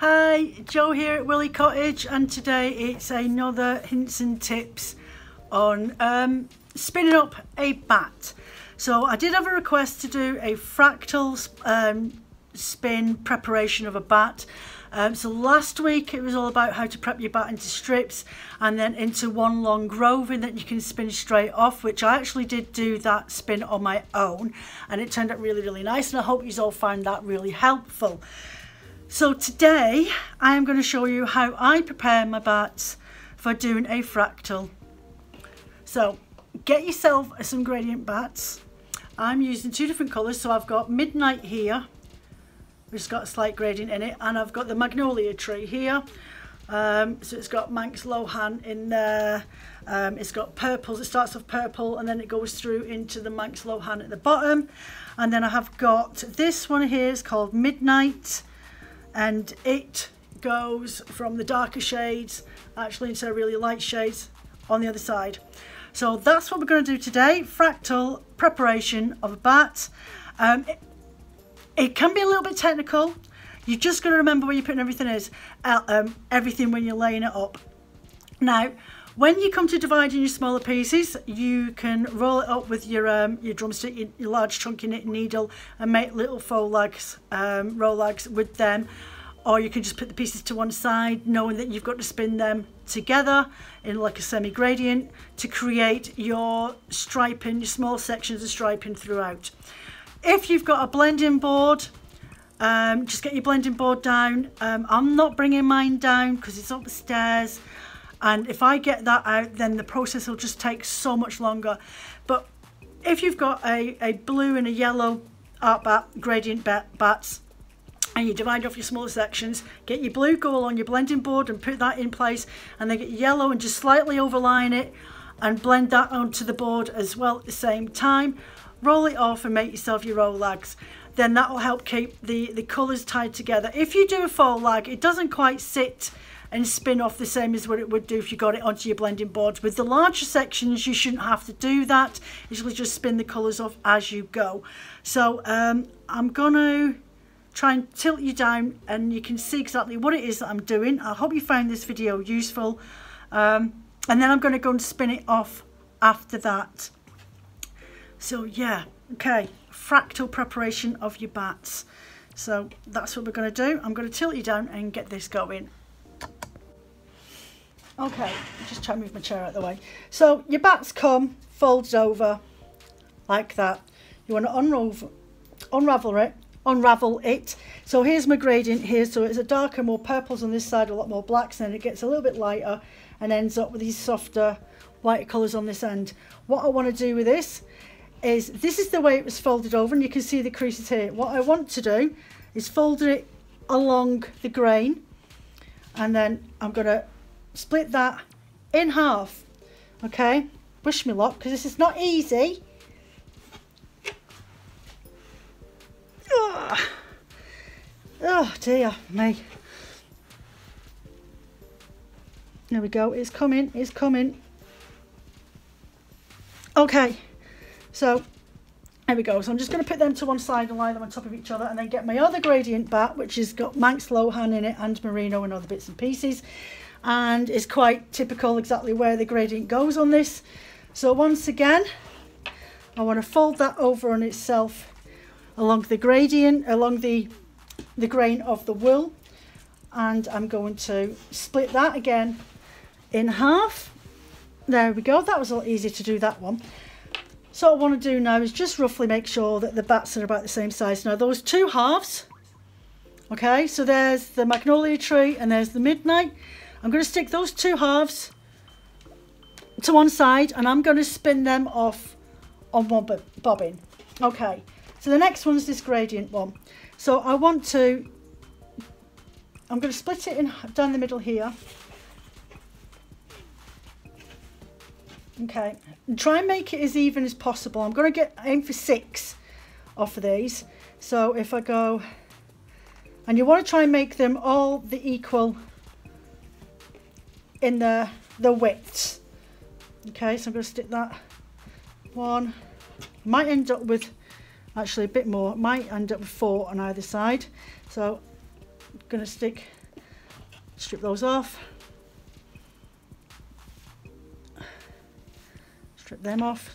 Hi, Jo here at Woolie Cottage and today it's another hints and tips on um, spinning up a batt. So I did have a request to do a fractal um, spin preparation of a batt. Um, so last week it was all about how to prep your batt into strips and then into one long roving that you can spin straight off, which I actually did do that spin on my own and it turned out really, really nice and I hope you all found that really helpful. So today I am going to show you how I prepare my batts for doing a fractal. So get yourself some gradient batts. I'm using two different colours so I've got Midnight here which has got a slight gradient in it and I've got the magnolia tree here um, so it's got Manx Loaghtan in there um, it's got purples it starts off purple and then it goes through into the Manx Loaghtan at the bottom and then I have got this one here is called Midnight and it goes from the darker shades actually into really light shades on the other side so that's what we're going to do today fractal preparation of a batt um, it, it can be a little bit technical. You just got to remember where you're putting everything is, uh, um, everything when you're laying it up. Now, when you come to dividing your smaller pieces, you can roll it up with your um, your drumstick, your, your, large chunky knitting needle, and make little faux legs, um, roll legs with them. Or you can just put the pieces to one side, knowing that you've got to spin them together in like a semi-gradient to create your striping, your small sections of striping throughout. If you've got a blending board, um, just get your blending board down. Um, I'm not bringing mine down because it's upstairs. And if I get that out, then the process will just take so much longer. But if you've got a, a blue and a yellow art batt, gradient batt, batts, and you divide off your smaller sections, get your blue, go along your blending board and put that in place, and then get yellow and just slightly overline it and blend that onto the board as well at the same time. Roll it off and make yourself your roll lags. Then that will help keep the the colors tied together. If you do a faux lag it doesn't quite sit and spin off the same as what it would do if you got it onto your blending board with the larger sections you shouldn't have to do that. You just spin the colors off as you go. So um, I'm gonna try and tilt you down and you can see exactly what it is that I'm doing. I hope you found this video useful. Um, and then I'm going to go and spin it off after that. So yeah, okay, fractal preparation of your batts. So that's what we're going to do. I'm going to tilt you down and get this going. Okay, just try to move my chair out of the way. So your batts come folded over like that. You want to unravel, unravel it, unravel it. So here's my gradient here. So it's a darker, more purples on this side, a lot more blacks, and then it gets a little bit lighter and ends up with these softer, lighter colours on this end. What I want to do with this is this is the way it was folded over and you can see the creases here. What I want to do is fold it along the grain and then I'm going to split that in half. Okay, wish me luck because this is not easy. Oh, oh dear me. There we go, it's coming, it's coming. Okay. So there we go. So I'm just going to put them to one side and lie them on top of each other and then get my other gradient batt, which has got Manx Loaghtan in it and Merino and other bits and pieces. And is quite typical exactly where the gradient goes on this. So once again, I want to fold that over on itself along the gradient, along the, the grain of the wool. And I'm going to split that again in half. There we go. That was a lot easier to do that one. So what I want to do now is just roughly make sure that the batts are about the same size. Now those two halves, okay, so there's the magnolia tree and there's the midnight. I'm going to stick those two halves to one side and I'm going to spin them off on one bobbin. Okay, so the next one's this gradient one. So I want to, I'm going to split it in down the middle here Okay, and try and make it as even as possible. I'm going to get aim for six off of these. So if I go, and you want to try and make them all the equal in the, the widths. Okay, so I'm going to stick that one. Might end up with actually a bit more. Might end up with four on either side. So I'm going to stick strip those off. Strip them off.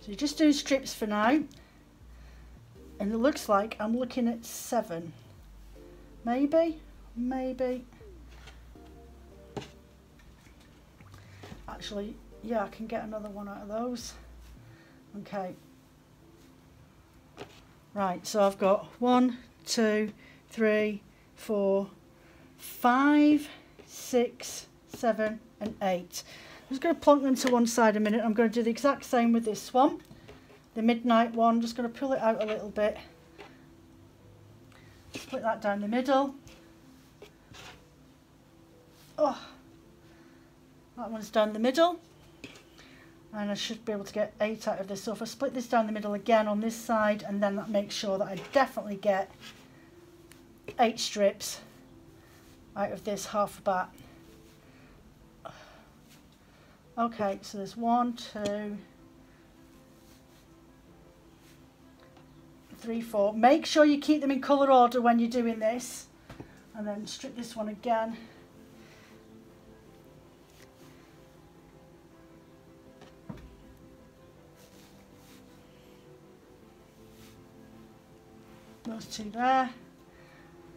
So you're just doing strips for now. And it looks like I'm looking at seven. Maybe, maybe. Actually, yeah, I can get another one out of those. Okay. Right, so I've got one, two, three, four, five, six, seven, and eight. I'm just going to plonk them to one side a minute. I'm going to do the exact same with this one. The midnight one, just going to pull it out a little bit. Split that down the middle. Oh, that one's down the middle. And I should be able to get eight out of this. So if I split this down the middle again on this side, and then that makes sure that I definitely get eight strips out of this half a batt. Okay, so there's one, two, three, four. Make sure you keep them in colour order when you're doing this. And then strip this one again. Those two there.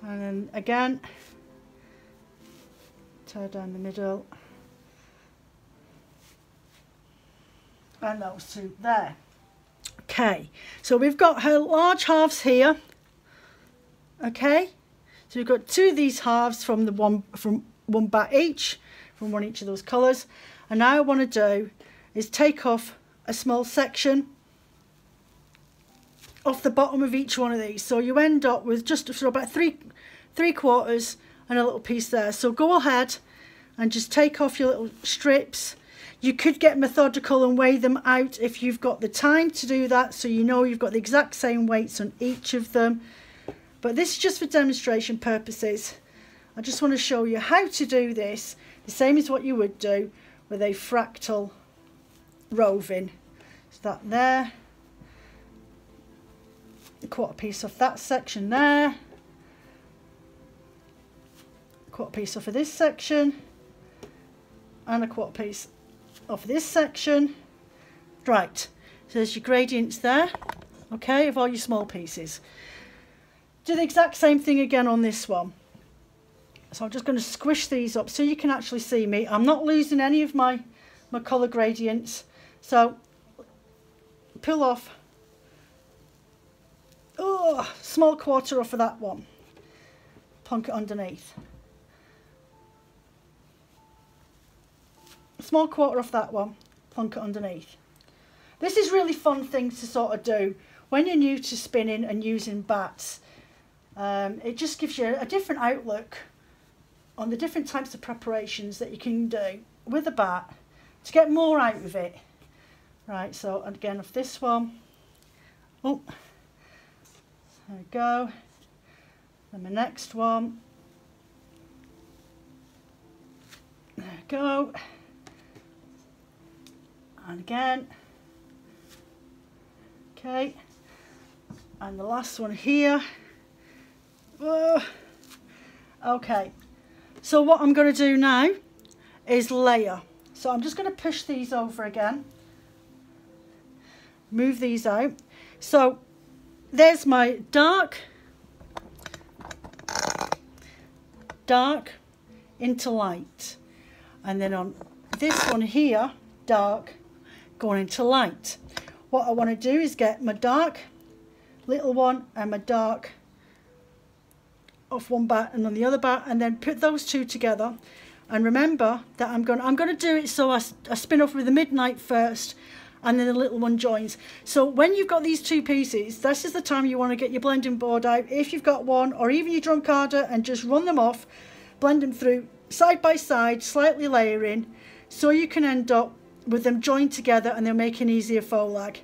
And then again, tie down the middle. and those two there. Okay, so we've got her large halves here. Okay, so we've got two of these halves from the one from one batt each, from one each of those colours. And now I want to do is take off a small section off the bottom of each one of these. So you end up with just so about three three quarters and a little piece there. So go ahead and just take off your little strips you could get methodical and weigh them out if you've got the time to do that so you know you've got the exact same weights on each of them. But this is just for demonstration purposes. I just want to show you how to do this, the same as what you would do with a fractal roving. So that there, a quarter piece off that section there, quarter piece off of this section, and a quarter piece of this section. Right, so there's your gradients there, okay, of all your small pieces. Do the exact same thing again on this one. So I'm just going to squish these up so you can actually see me. I'm not losing any of my, my colour gradients. So pull off, oh, small quarter off of that one. Plonk it underneath. Small quarter off that one, plonk it underneath. This is really fun thing to sort of do when you're new to spinning and using batts. Um, it just gives you a different outlook on the different types of preparations that you can do with a batt to get more out of it. Right, so again of this one, oh, there we go. Then the next one, there we go and again. Okay. And the last one here. Okay. So what I'm going to do now is layer. So I'm just going to push these over again. Move these out. So there's my dark dark into light. And then on this one here dark going into light. What I want to do is get my dark little one and my dark off one batt and on the other batt and then put those two together. And remember that I'm going I'm going to do it so I, I spin off with the midnight first and then the little one joins. So when you've got these two pieces this is the time you want to get your blending board out. If you've got one or even your drum carder and just run them off blend them through side by side slightly layering so you can end up with them joined together and they'll make an easier lag.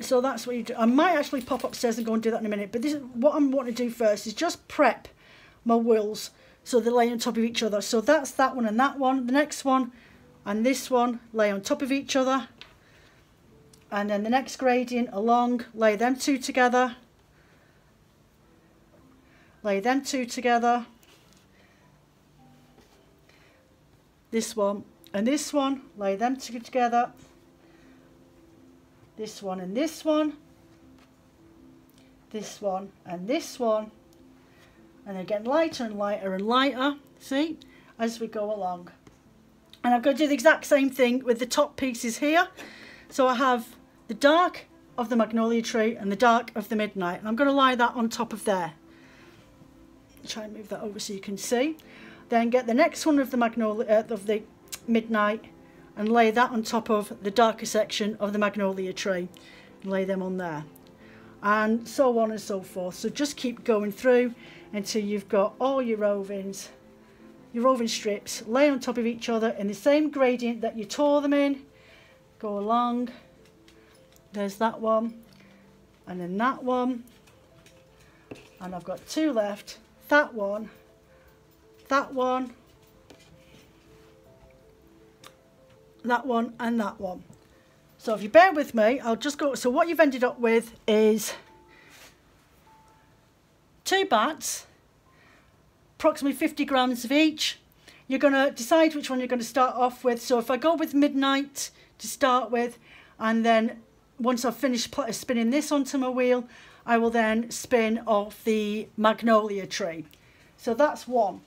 So that's what you do. I might actually pop upstairs and go and do that in a minute. But this is what I'm wanting to do first is just prep my wheels so they lay on top of each other. So that's that one and that one. The next one and this one lay on top of each other. and then the next gradient along, lay them two together, lay them two together, this one and this one, lay them together, this one and this one, this one and this one, and they're getting lighter and lighter and lighter, see, as we go along. And I'm going to do the exact same thing with the top pieces here. So I have the dark of the magnolia tree and the dark of the midnight. And I'm going to lie that on top of there. Try and move that over so you can see. Then get the next one of the magnolia uh, of the midnight and lay that on top of the darker section of the magnolia tree. And lay them on there. And so on and so forth. So just keep going through until you've got all your rovings, your roving strips lay on top of each other in the same gradient that you tore them in. Go along there's that one and then that one and I've got two left that one that one that one and that one so if you bear with me I'll just go so what you've ended up with is two batts approximately 50 grams of each you're going to decide which one you're going to start off with so if I go with midnight to start with and then once I've finished spinning this onto my wheel, I will then spin off the magnolia tree. So that's one.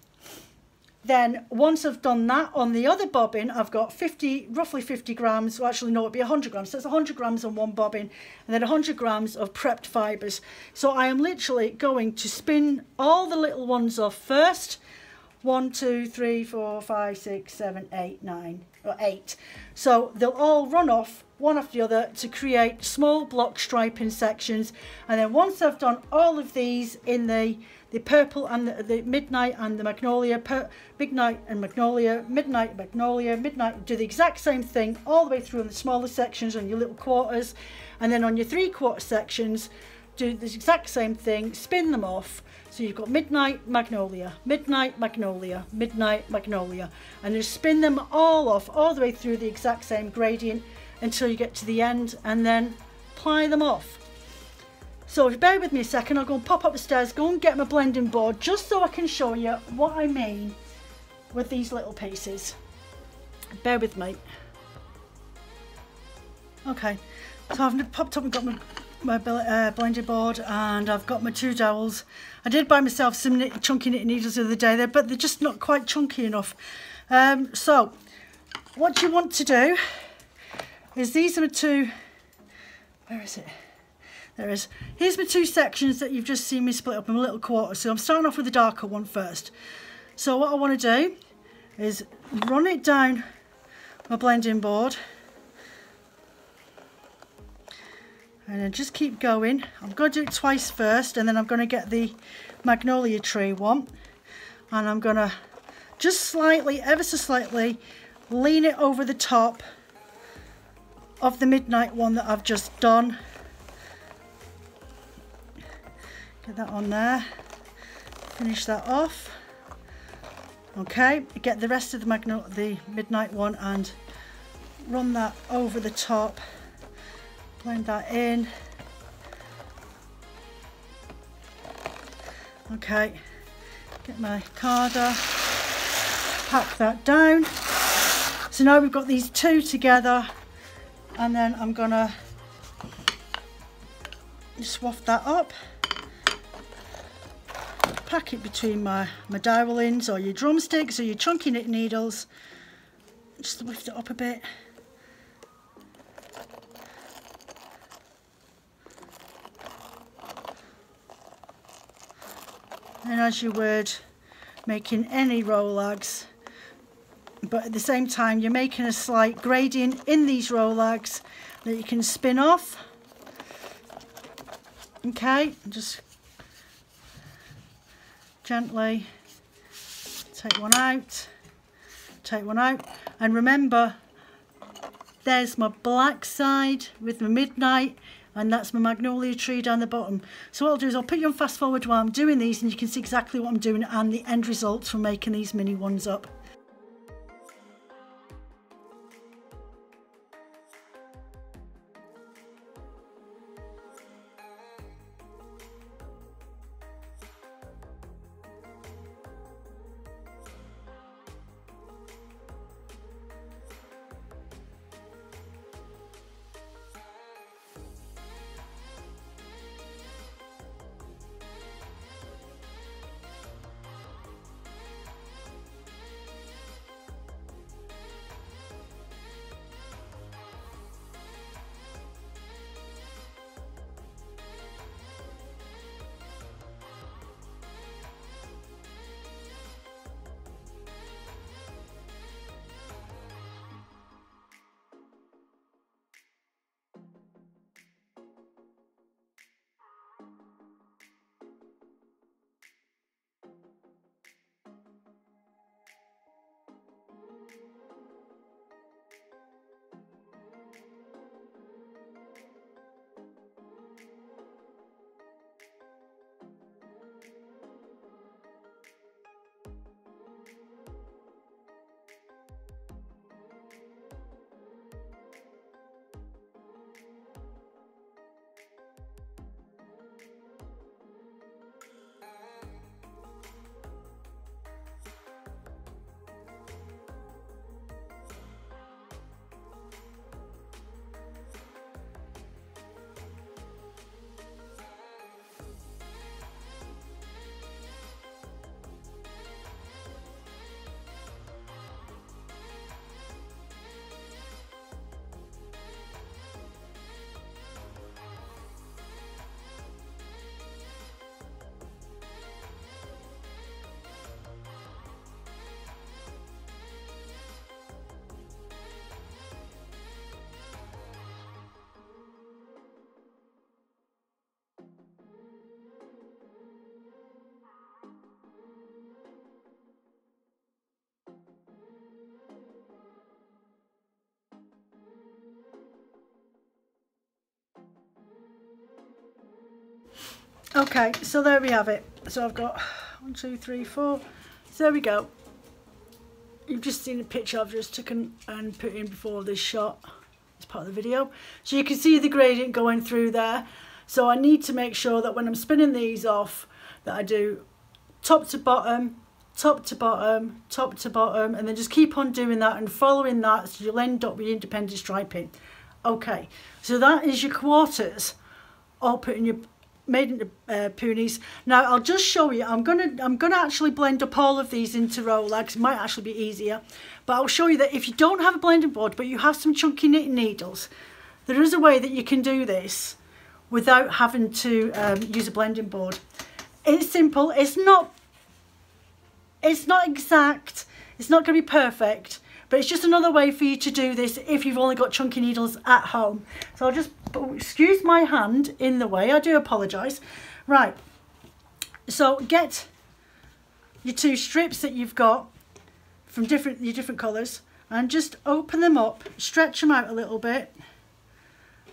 Then once I've done that on the other bobbin, I've got 50, roughly 50 grams, well actually no, it'd be 100 grams. So it's 100 grams on one bobbin and then 100 grams of prepped fibres. So I am literally going to spin all the little ones off first. One, two, three, four, five, six, seven, eight, nine, or eight. So they'll all run off one after the other to create small block striping sections and then once I've done all of these in the the purple and the, the midnight and the magnolia per, midnight and magnolia midnight magnolia midnight do the exact same thing all the way through on the smaller sections on your little quarters. And then on your three quarter sections do the exact same thing spin them off. So you've got midnight magnolia midnight magnolia midnight magnolia. And just spin them all off all the way through the exact same gradient until you get to the end and then ply them off. So if you bear with me a second, I'll go and pop up the stairs, go and get my blending board just so I can show you what I mean with these little pieces. Bear with me. Okay, so I've popped up and got my, my uh, blending board and I've got my two dowels. I did buy myself some knit, chunky knit needles the other day, there, but they're just not quite chunky enough. Um, so what you want to do is these are two, where is it? There is. Here's my two sections that you've just seen me split up in a little quarter. So I'm starting off with the darker one first. So what I want to do is run it down my blending board. And then just keep going. I'm going to do it twice first and then I'm going to get the magnolia tree one. And I'm going to just slightly, ever so slightly, lean it over the top of the midnight one that I've just done. Get that on there. Finish that off. Okay, get the rest of the magno the midnight one and run that over the top. Blend that in. Okay, get my carder, pack that down. So now we've got these two together and then I'm gonna swath that up pack it between my, my dowelings or your drumsticks or your chunky knit needles. Just lift it up a bit. And as you would making any rolags but at the same time you're making a slight gradient in these rolags that you can spin off. Okay just gently take one out take one out and remember there's my black side with my midnight and that's my magnolia tree down the bottom. So what I'll do is I'll put you on fast forward while I'm doing these and you can see exactly what I'm doing and the end results from making these mini ones up. Okay, so there we have it. So I've got one, two, three, four. So there we go. You've just seen a picture I've just taken and put in before this shot as part of the video. So you can see the gradient going through there. So I need to make sure that when I'm spinning these off that I do top to bottom, top to bottom, top to bottom and then just keep on doing that and following that so you'll end up with independent striping. Okay, so that is your quarters all put in your made into uh. Now I'll just show you. I'm gonna I'm gonna actually blend up all of these into rolags. It might actually be easier, but I'll show you that if you don't have a blending board but you have some chunky knitting needles, there is a way that you can do this without having to um, use a blending board. It's simple. It's not. It's not exact. It's not going to be perfect, but it's just another way for you to do this if you've only got chunky needles at home. So I'll just excuse my hand in the way. I do apologise. Right. So get your two strips that you've got from different your different colours and just open them up, stretch them out a little bit,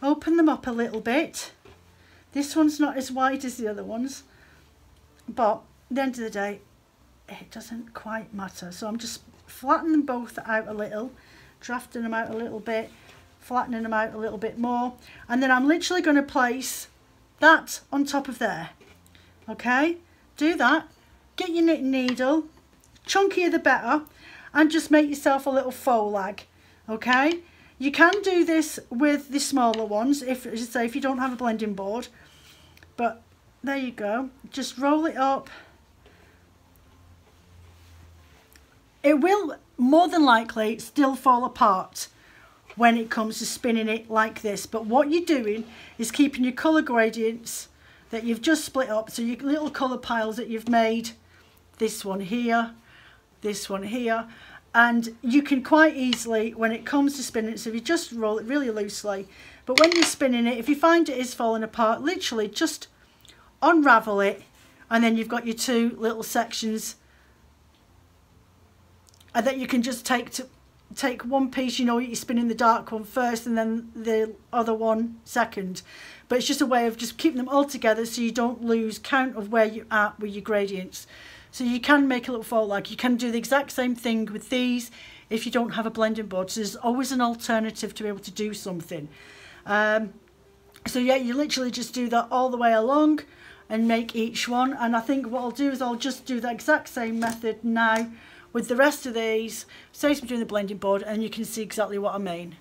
open them up a little bit. This one's not as wide as the other ones, but at the end of the day, it doesn't quite matter. So I'm just flattening them both out a little, drafting them out a little bit, flattening them out a little bit more. And then I'm literally going to place that on top of there. Okay, do that. Get your knitting needle, chunkier the better, and just make yourself a little faux lag. Okay, you can do this with the smaller ones, if as I say, if you don't have a blending board. But there you go. Just roll it up. It will more than likely still fall apart when it comes to spinning it like this. But what you're doing is keeping your colour gradients that you've just split up. So your little colour piles that you've made, this one here, this one here. And you can quite easily, when it comes to spinning it, so if you just roll it really loosely, but when you're spinning it, if you find it is falling apart, literally just unravel it and then you've got your two little sections and that you can just take to take one piece, you know, you spin in the dark one first and then the other one second. But it's just a way of just keeping them all together so you don't lose count of where you're at with your gradients. So you can make a little fold like you can do the exact same thing with these if you don't have a blending board. So there's always an alternative to be able to do something. Um, so yeah, you literally just do that all the way along and make each one. And I think what I'll do is I'll just do the exact same method now with the rest of these, me doing the blending board and you can see exactly what I mean.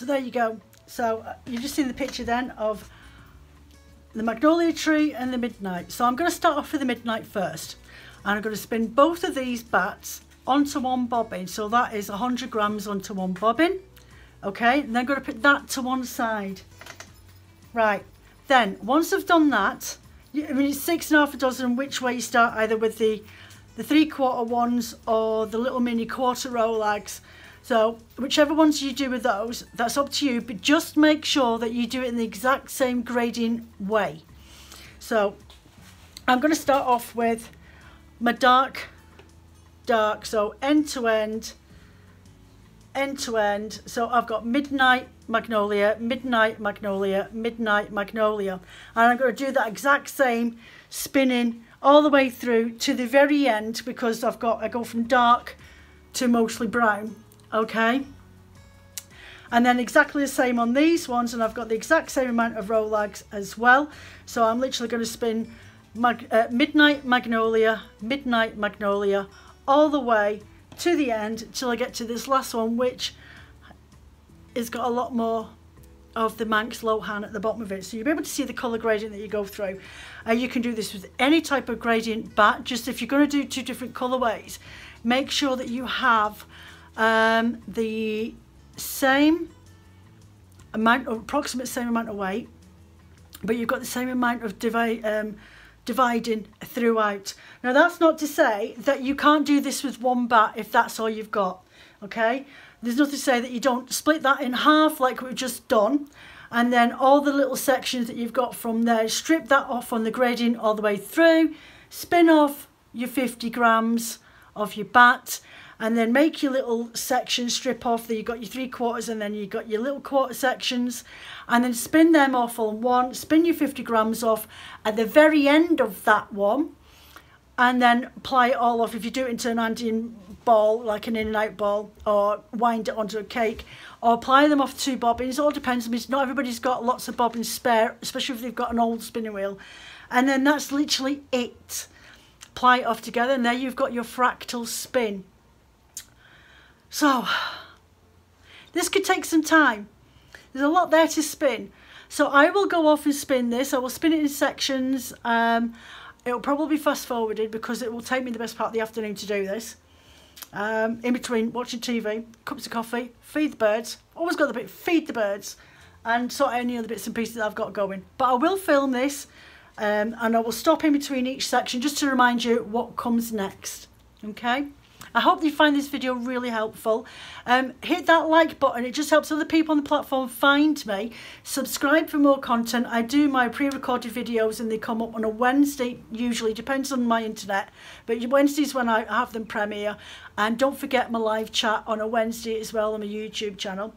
So there you go. So uh, you've just seen the picture then of the magnolia tree and the midnight. So I'm going to start off with the midnight first. And I'm going to spin both of these batts onto one bobbin. So that is 100 grams onto one bobbin. Okay, and then I'm going to put that to one side. Right, then once I've done that, I mean it's six and a half a dozen which way you start either with the the three quarter ones or the little mini quarter rolags so whichever ones you do with those, that's up to you, but just make sure that you do it in the exact same grading way. So I'm going to start off with my dark, dark, so end to end, end to end. So I've got Midnight Magnolia, Midnight Magnolia, Midnight Magnolia. And I'm going to do that exact same spinning all the way through to the very end because I've got, I go from dark to mostly brown, okay? And then exactly the same on these ones and I've got the exact same amount of Rolags as well. So I'm literally going to spin Mag uh, Midnight Magnolia, Midnight Magnolia, all the way to the end till I get to this last one, which has got a lot more of the Manx Loaghtan at the bottom of it. So you'll be able to see the colour gradient that you go through. Uh, you can do this with any type of gradient but just if you're going to do two different colourways, make sure that you have um, the same amount, approximate same amount of weight, but you've got the same amount of divide, um, dividing throughout. Now that's not to say that you can't do this with one batt if that's all you've got, okay? There's nothing to say that you don't split that in half like we've just done and then all the little sections that you've got from there, strip that off on the gradient all the way through, spin off your 50 grams of your batt and then make your little section strip off there you've got your three quarters and then you've got your little quarter sections and then spin them off on one spin your 50 grams off at the very end of that one and then ply it all off. If you do it into an Andean ball like an in and out ball or wind it onto a cake or apply them off two bobbins it all depends. I mean not everybody's got lots of bobbins spare especially if they've got an old spinning wheel. And then that's literally it. Ply it off together and there you've got your fractal spin so, this could take some time. There's a lot there to spin. So I will go off and spin this. I will spin it in sections. Um, it'll probably be fast forwarded because it will take me the best part of the afternoon to do this. Um, in between watching TV, cups of coffee, feed the birds. Always got the bit, feed the birds and sort any other bits and pieces that I've got going. But I will film this um, and I will stop in between each section just to remind you what comes next. Okay? I hope you find this video really helpful. Um, hit that like button, it just helps other people on the platform find me. Subscribe for more content. I do my pre-recorded videos and they come up on a Wednesday, usually, depends on my internet. But Wednesdays when I have them premiere. And don't forget my live chat on a Wednesday as well on my YouTube channel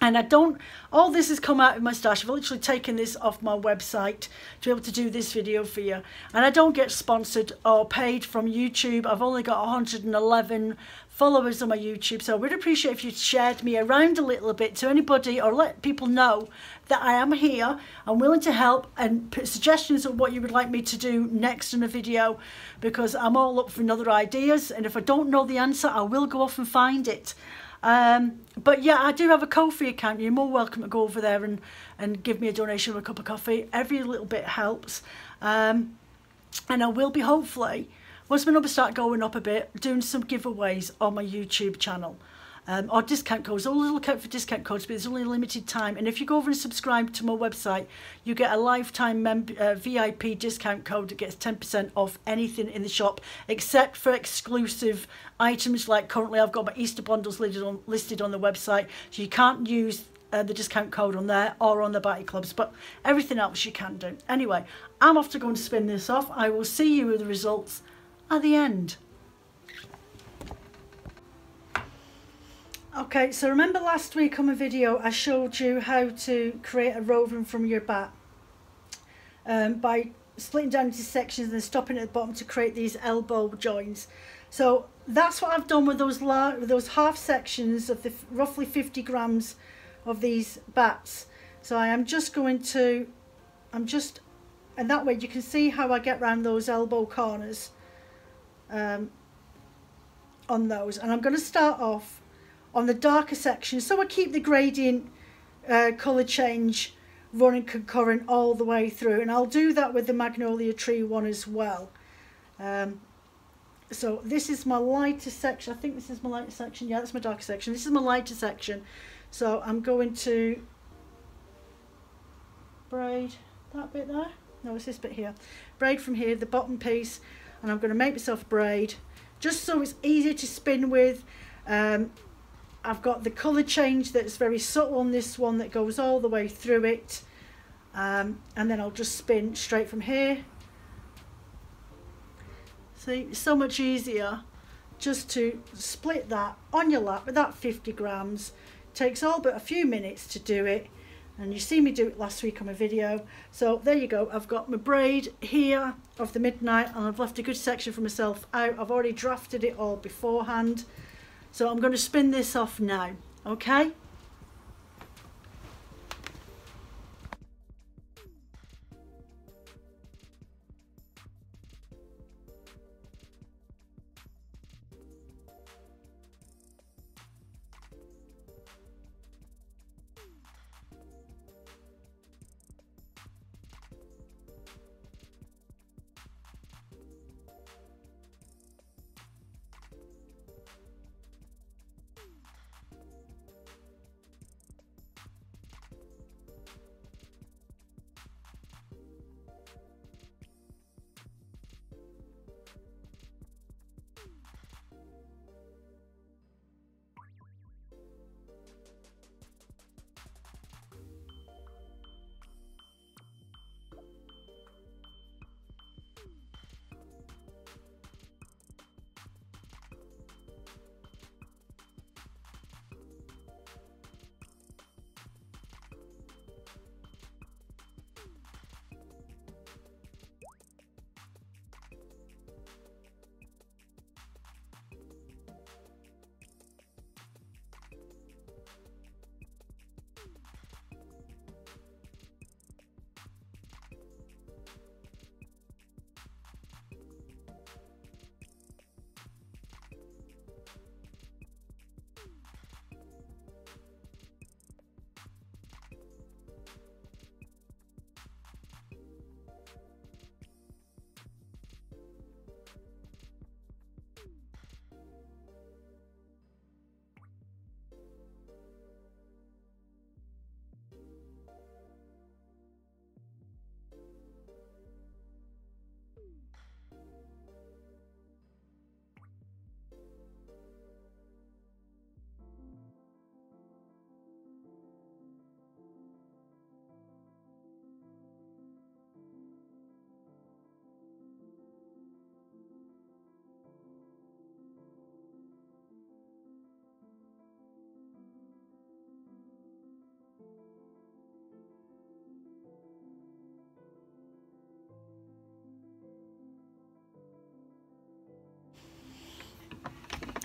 and I don't all this has come out of my stash. I've literally taken this off my website to be able to do this video for you. And I don't get sponsored or paid from YouTube. I've only got 111 followers on my YouTube. So I would appreciate if you shared me around a little bit to anybody or let people know that I am here. I'm willing to help and put suggestions of what you would like me to do next in a video because I'm all up for another ideas. And if I don't know the answer I will go off and find it um, but yeah, I do have a Ko-fi account. You're more welcome to go over there and, and give me a donation of a cup of coffee. Every little bit helps. Um, and I will be hopefully, once my numbers start going up a bit, doing some giveaways on my YouTube channel um, or discount codes. Always look out for discount codes, but it's only a limited time. And if you go over and subscribe to my website, you get a lifetime uh, VIP discount code that gets 10% off anything in the shop, except for exclusive items. Like currently, I've got my Easter bundles listed on, listed on the website, so you can't use uh, the discount code on there or on the Batty Clubs, but everything else you can do. Anyway, I'm off to go and spin this off. I will see you with the results at the end. Okay, so remember last week on my video I showed you how to create a roving from your batt um, by splitting down into sections and then stopping at the bottom to create these elbow joins. So that's what I've done with those with those half sections of the roughly 50 grams of these batts. So I am just going to, I'm just, and that way you can see how I get around those elbow corners um, on those. And I'm going to start off on the darker section. So I keep the gradient uh, colour change running concurrent all the way through and I'll do that with the magnolia tree one as well. Um, so this is my lighter section. I think this is my lighter section. Yeah that's my darker section. This is my lighter section. So I'm going to braid that bit there. No it's this bit here. Braid from here the bottom piece and I'm going to make myself braid just so it's easier to spin with. Um, I've got the colour change that's very subtle on this one that goes all the way through it. Um, and then I'll just spin straight from here. See, so much easier just to split that on your lap with that 50 grams. takes all but a few minutes to do it. And you see me do it last week on my video. So there you go. I've got my braid here of the midnight and I've left a good section for myself out. I've already drafted it all beforehand so I'm going to spin this off now okay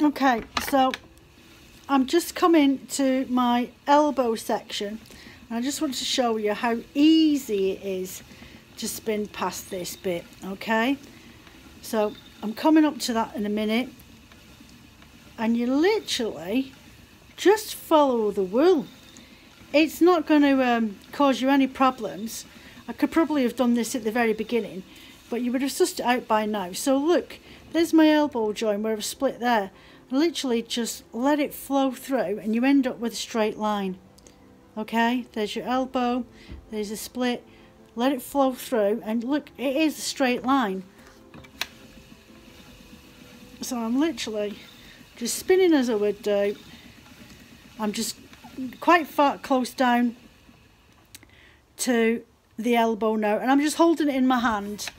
Okay, so I'm just coming to my elbow section and I just want to show you how easy it is to spin past this bit, okay? So I'm coming up to that in a minute and you literally just follow the wool. It's not going to um, cause you any problems. I could probably have done this at the very beginning, but you would have sussed it out by now. So look, there's my elbow joint where I've split there literally just let it flow through and you end up with a straight line okay? There's your elbow there's a split. Let it flow through and look it is a straight line. So I'm literally just spinning as I would do. I'm just quite far close down to the elbow now and I'm just holding it in my hand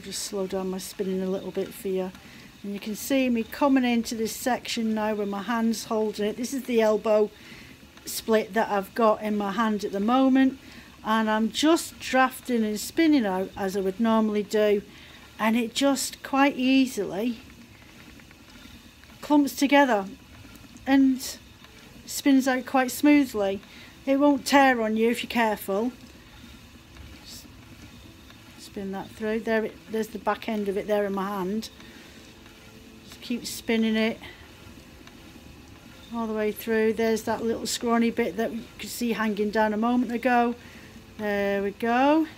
I'll just slow down my spinning a little bit for you. And you can see me coming into this section now where my hand's holding it. This is the elbow split that I've got in my hand at the moment. And I'm just drafting and spinning out as I would normally do. And it just quite easily clumps together and spins out quite smoothly. It won't tear on you if you're careful spin that through. There, it, there's the back end of it there in my hand. Just keep spinning it all the way through. There's that little scrawny bit that you could see hanging down a moment ago. There we go.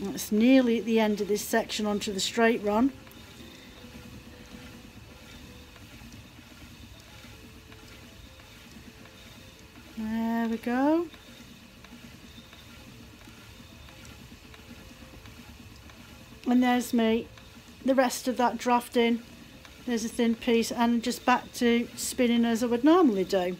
That's nearly at the end of this section onto the straight run. And there's me. The rest of that drafting there's a thin piece and just back to spinning as I would normally do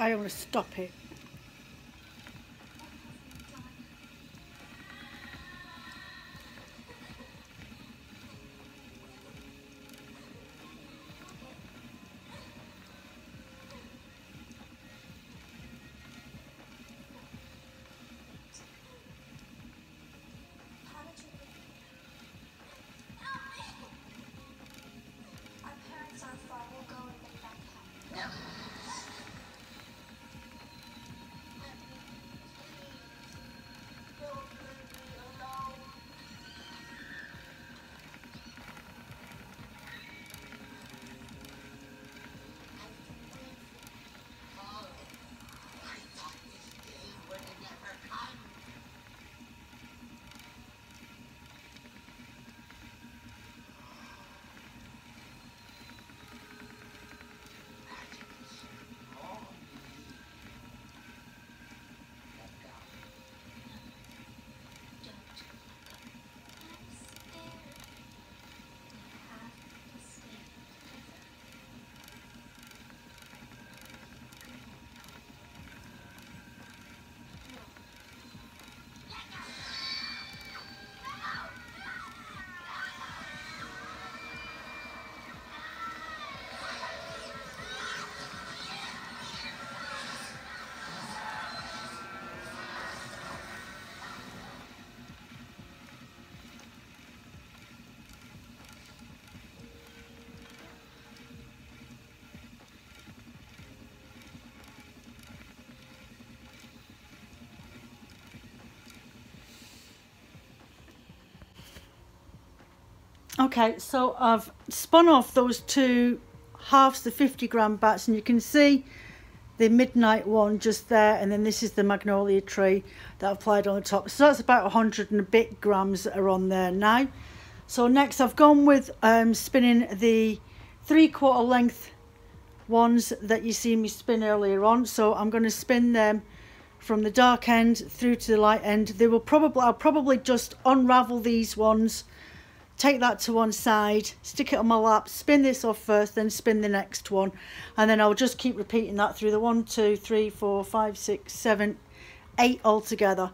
I want to stop it. Okay, so I've spun off those two halves, the 50 gram batts, and you can see the midnight one just there, and then this is the magnolia tree that I've applied on the top. So that's about 100 and a bit grams that are on there now. So next I've gone with um, spinning the three quarter length ones that you see me spin earlier on. So I'm going to spin them from the dark end through to the light end. They will probably, I'll probably just unravel these ones take that to one side, stick it on my lap, spin this off first, then spin the next one. And then I'll just keep repeating that through the one, two, three, four, five, six, seven, eight altogether.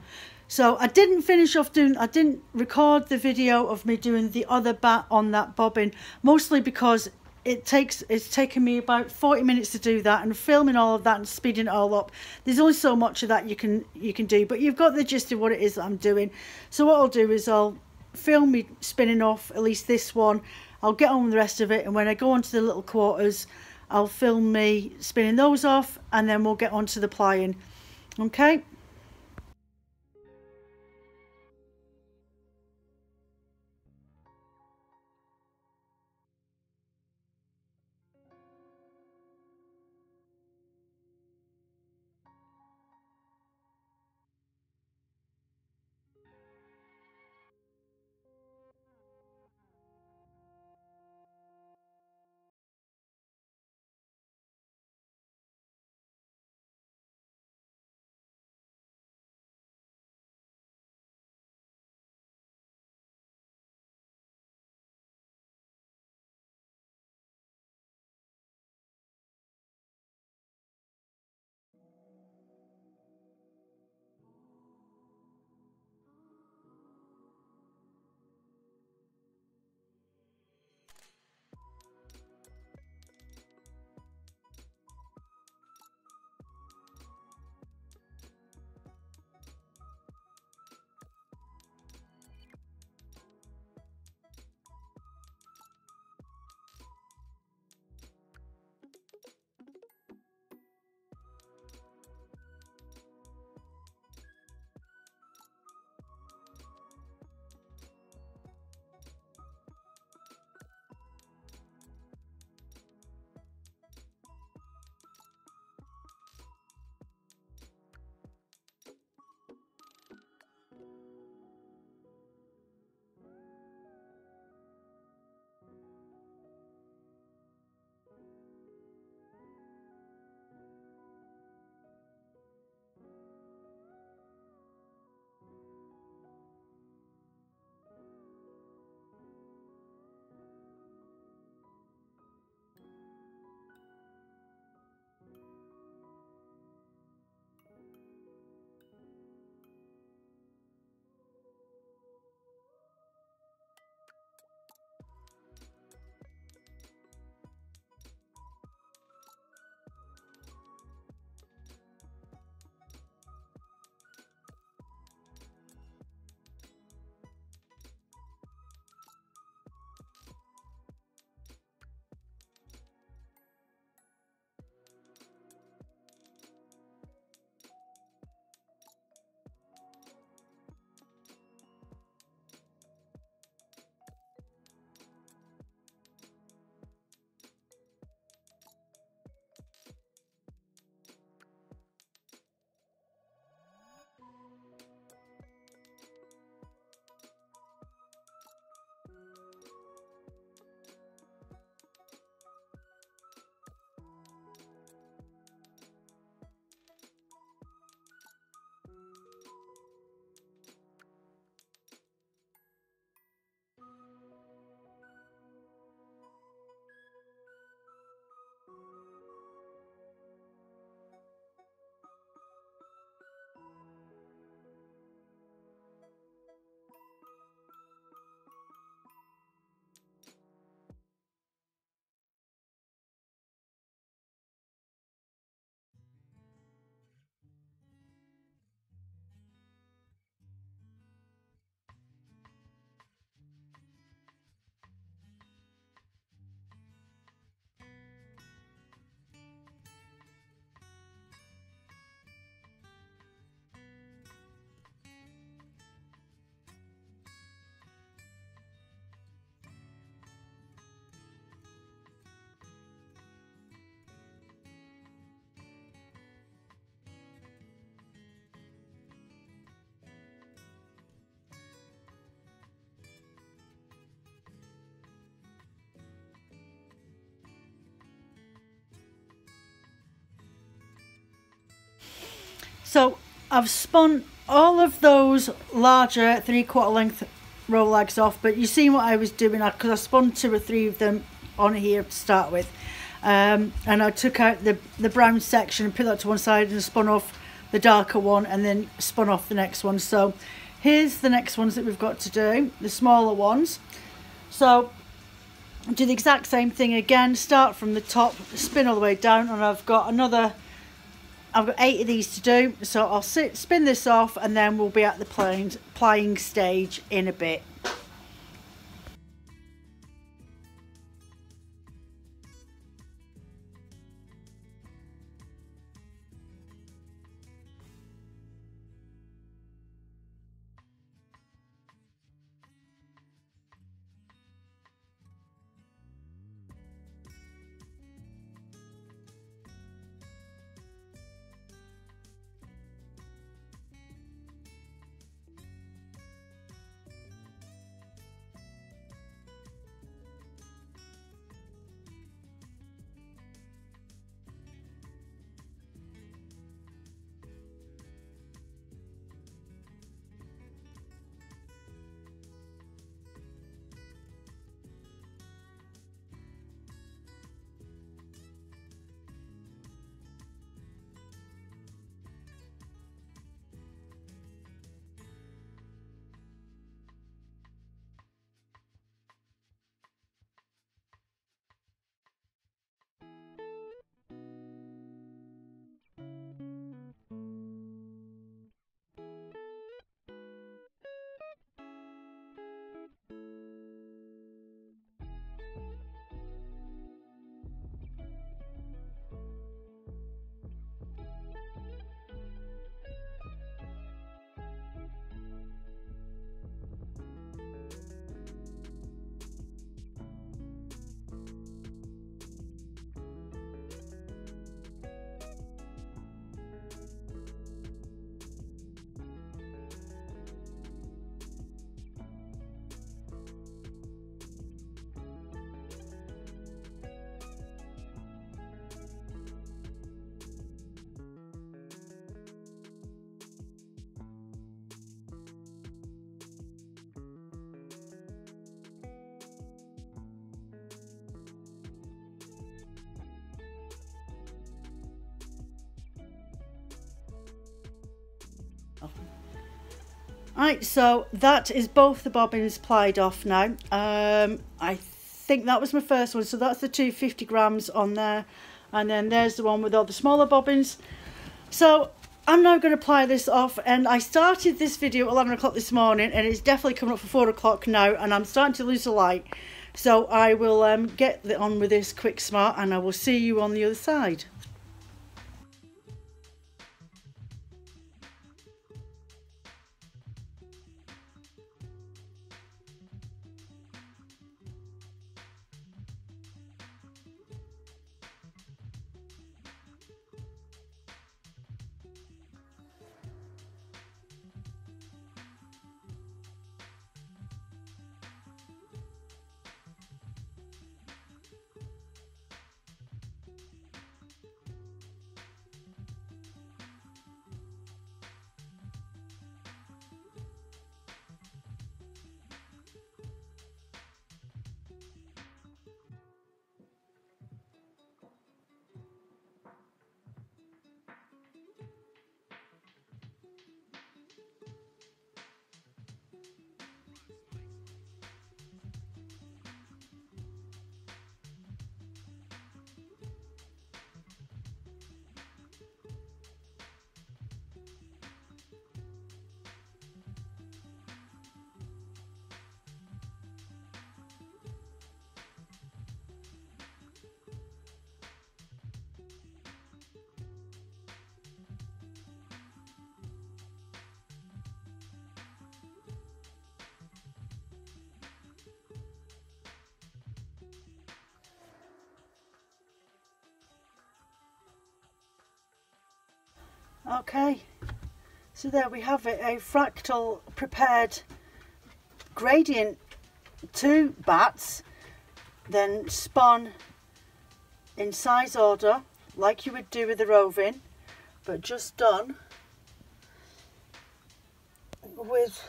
So I didn't finish off doing, I didn't record the video of me doing the other batt on that bobbin, mostly because it takes it's taken me about 40 minutes to do that and filming all of that and speeding it all up there's only so much of that you can you can do but you've got the gist of what it is that i'm doing so what i'll do is i'll film me spinning off at least this one. I'll get on with the rest of it and when I go onto the little quarters I'll film me spinning those off and then we'll get onto the plying. Okay So I've spun all of those larger three quarter length rolags off, but you see what I was doing because I spun two or three of them on here to start with. Um, and I took out the, the brown section and put that to one side and spun off the darker one and then spun off the next one. So here's the next ones that we've got to do, the smaller ones. So do the exact same thing again, start from the top, spin all the way down and I've got another, I've got eight of these to do. So I'll sit, spin this off and then we'll be at the plying, plying stage in a bit. Right, so that is both the bobbins plied off now. Um, I think that was my first one, so that's the 250 grams on there. And then there's the one with all the smaller bobbins. So I'm now going to ply this off and I started this video at 11 o'clock this morning and it's definitely coming up for 4 o'clock now and I'm starting to lose the light. So I will um, get on with this quick smart and I will see you on the other side. Okay, so there we have it, a fractal prepared gradient. Two batts, then spun in size order, like you would do with the roving, but just done with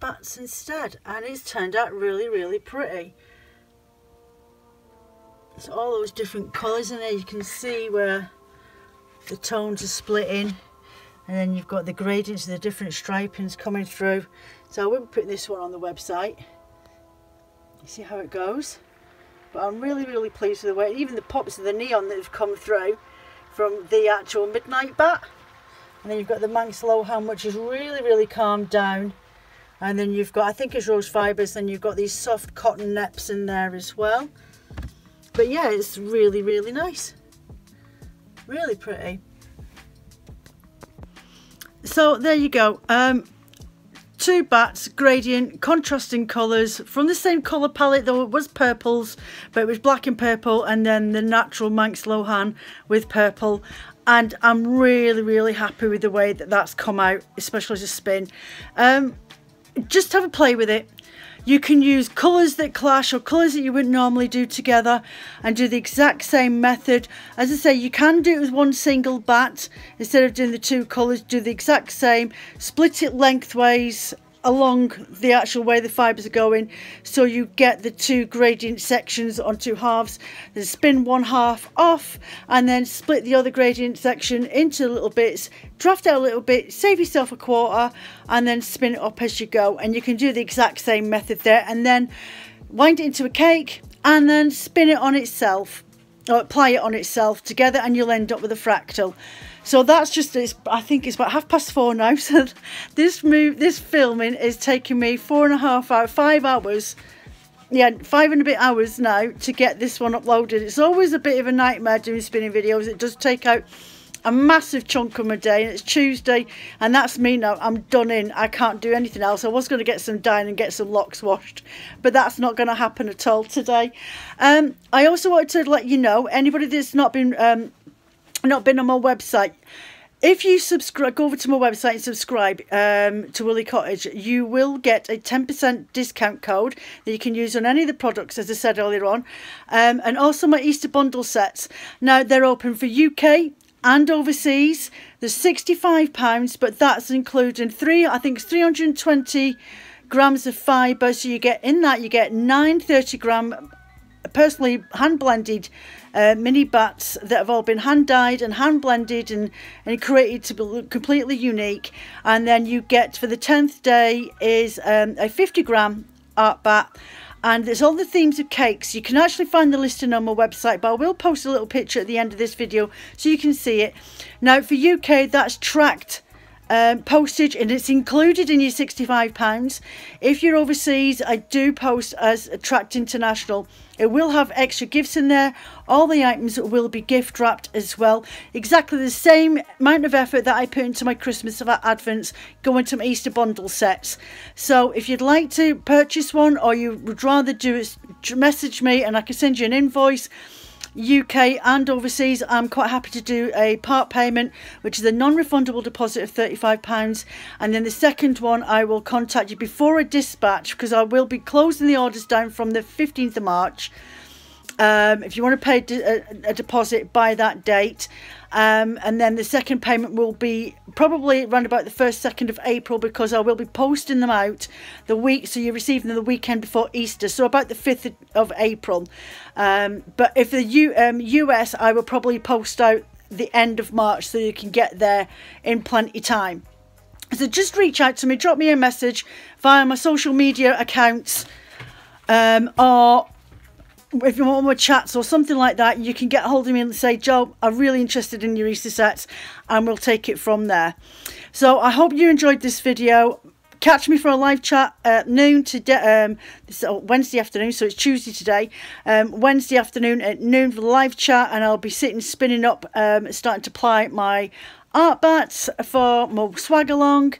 batts instead. And it's turned out really really pretty. It's all those different colours in there. You can see where the tones are splitting and then you've got the gradients of the different stripings coming through. So I wouldn't put this one on the website. You see how it goes? But I'm really really pleased with the way even the pops of the neon that have come through from the actual midnight batt. And then you've got the Manx Loaghtan which is really really calmed down. And then you've got I think it's rose fibres then you've got these soft cotton neps in there as well. But yeah it's really really nice really pretty. So there you go. Um two batts gradient contrasting colors from the same color palette though it was purples but it was black and purple and then the natural Manx Loaghtan with purple. And I'm really really happy with the way that that's come out especially as a spin. Um, just have a play with it you can use colours that clash or colours that you wouldn't normally do together and do the exact same method. As I say, you can do it with one single batt instead of doing the two colours. Do the exact same, split it lengthways along the actual way the fibres are going. So you get the two gradient sections on two halves then spin one half off and then split the other gradient section into little bits draft out a little bit save yourself a quarter and then spin it up as you go. And you can do the exact same method there. And then wind it into a cake and then spin it on itself or apply it on itself together and you'll end up with a fractal so that's just it's I think it's about half past four now. So this move this filming is taking me four and a half hours, five hours. Yeah, five and a bit hours now to get this one uploaded. It's always a bit of a nightmare doing spinning videos. It does take out a massive chunk of my day and it's Tuesday and that's me now I'm done in I can't do anything else I was going to get some dye and get some locks washed but that's not going to happen at all today um, I also wanted to let you know anybody that's not been um, not been on my website. If you subscribe go over to my website and subscribe um, to Woolie Cottage you will get a 10% discount code that you can use on any of the products as I said earlier on. Um, and also my Easter bundle sets. Now they're open for UK and overseas. There's 65 pounds but that's including three I think it's 320 grams of fibre. So you get in that you get 930 gram personally hand blended uh, mini batts that have all been hand dyed and hand blended and, and created to be completely unique. And then you get for the 10th day is um, a 50 gram art batt and there's all the themes of cakes. You can actually find the listing on my website, but I will post a little picture at the end of this video so you can see it. Now for UK, that's tracked um, postage and it's included in your £65. If you're overseas, I do post as Tracked International. It will have extra gifts in there. All the items will be gift wrapped as well. Exactly the same amount of effort that I put into my Christmas Advents going to my Easter bundle sets. So if you'd like to purchase one or you would rather do it, message me and I can send you an invoice UK and overseas, I'm quite happy to do a part payment, which is a non-refundable deposit of £35. And then the second one, I will contact you before a dispatch because I will be closing the orders down from the 15th of March. Um, if you want to pay a, a deposit by that date, um, and then the second payment will be probably around about the first second of April because I will be posting them out the week so you receive them the weekend before Easter so about the 5th of April. Um, but if the U, um, US I will probably post out the end of March so you can get there in plenty time. So just reach out to me drop me a message via my social media accounts um, or if you want more chats or something like that, you can get hold of me and say, Jo, I'm really interested in your Easter sets, and we'll take it from there. So I hope you enjoyed this video. Catch me for a live chat at noon today, um, uh, Wednesday afternoon, so it's Tuesday today. Um, Wednesday afternoon at noon for the live chat, and I'll be sitting spinning up, um, starting to apply my art batts for my swag along.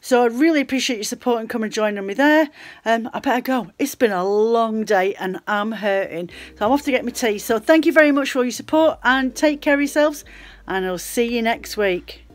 So I really appreciate your support and come and join me there. Um, I better go. It's been a long day and I'm hurting. So I'm off to get my tea. So thank you very much for your support and take care of yourselves. And I'll see you next week.